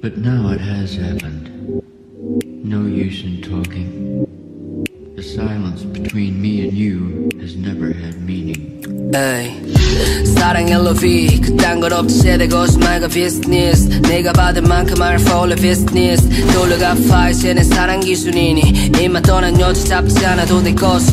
But now it has happened. No use in talking. The silence between me and you has never had meaning. Hey, 사랑해 love you. 그딴 걸 없지 제대고 말고 business. 내가 받은 만큼 알파 올려 business 돌려가 파이센의 사랑 기준이니. 입맛 떠난 여자 잡지 않아도 될 것을